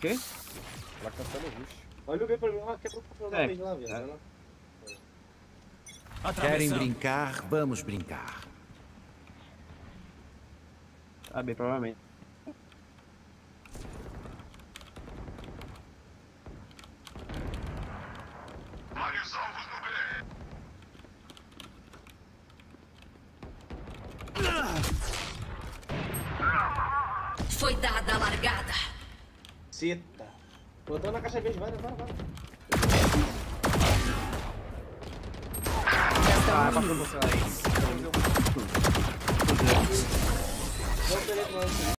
quê? Ela cantando rush. Olha o B pra mim, ah, quebra o da É, lá, velho. é. lá. Querem brincar? Vamos brincar. Ah, bem, provavelmente. Foi dada a largada. Ceta. Plantando na caixa verde, vai, vai, vai. Ah, passou você aí. Não, peraí, não.